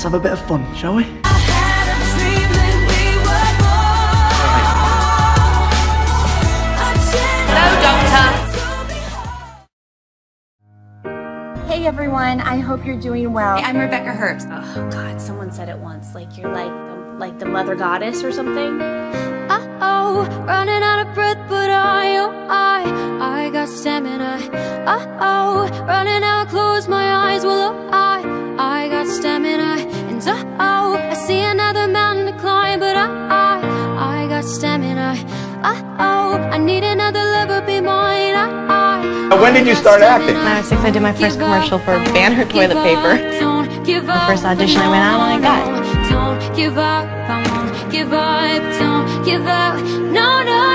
Let's have a bit of fun, shall we? Hey everyone, I hope you're doing well. I'm Rebecca Herbst. Oh God, someone said it once, like you're like the, like the mother goddess or something. Uh oh, running out of breath, but I, oh I, I got stamina. Uh stamina. Uh oh, I need another lover, be mine. I, I, When did you start acting? When I was six, I did my first commercial for Banner toilet paper. The first audition I went out and I got. Don't give up, I won't give up, don't give up, no, no,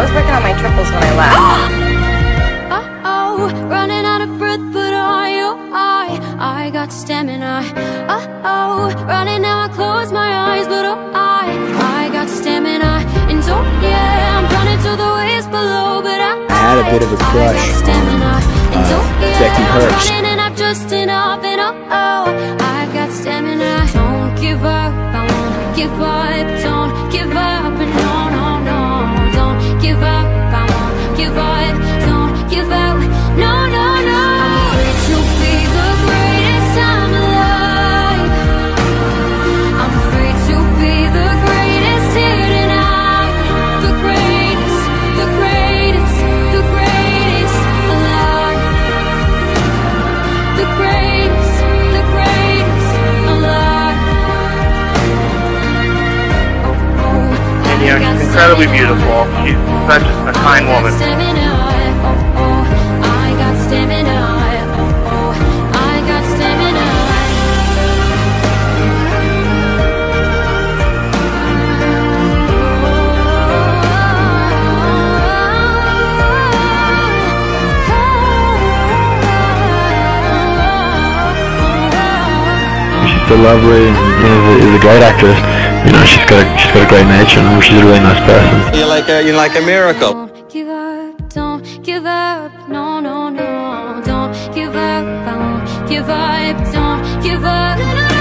I was working on my triples when I left. Uh-oh, running out of breath, but I, oh, I, I got stamina. Uh-oh, running now, I close my eyes, but oh, I, I got stamina. And oh, yeah, I'm running to the waist below, but I, I had a bit of a I got crush on, stamina. And uh, oh, yeah, Becky I'm Herbst. running and I'm just enough, and oh, oh, I got stamina. Don't give up, I won't give up, don't incredibly beautiful. She's such a kind woman. Stamina, I got stamina, I got stamina. She's so lovely and you know, is a great actress. You know, she's got a, she's got a great nature and she's a really nice person. You're like a, you're like a miracle. Don't give up, don't give up, no, no, no, don't give up, I won't give up, don't give up. No, no, no.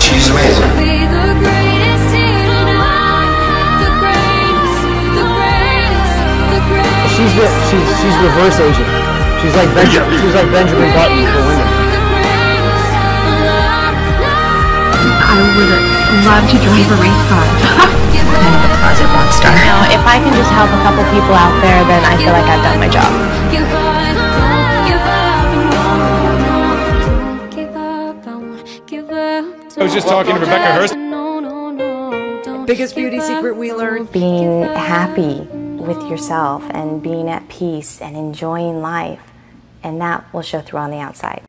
She's amazing. She's the she's she's reverse Asian. She's like Benjamin. She's like Benjamin Button for women. I would love to drive a race car. kind of a closet rock star. You know, if I can just help a couple people out there, then I feel like I've done my job. Give up, don't give up, no, don't give up, I won't give up. I was just talking to Rebecca Herbst. No, no, no, don't Biggest beauty secret we learned. Being happy with yourself and being at peace and enjoying life, and that will show through on the outside.